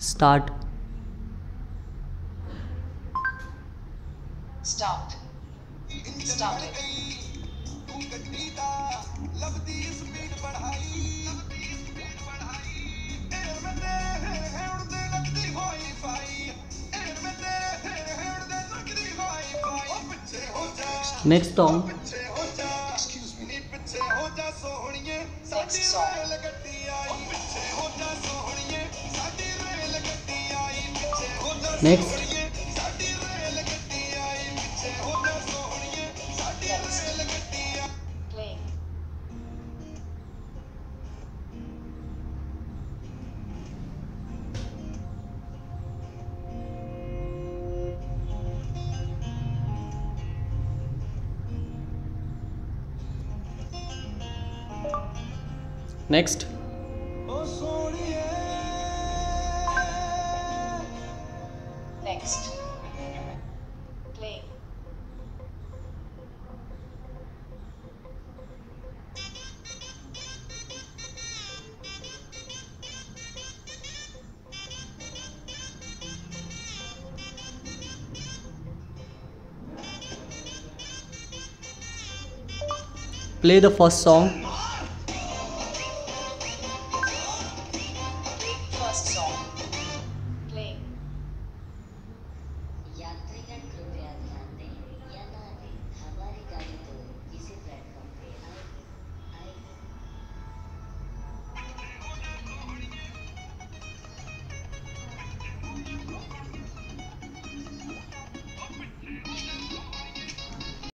start Start. Started. next song Next song. Next Next. Next. Play. Play the first song. First song.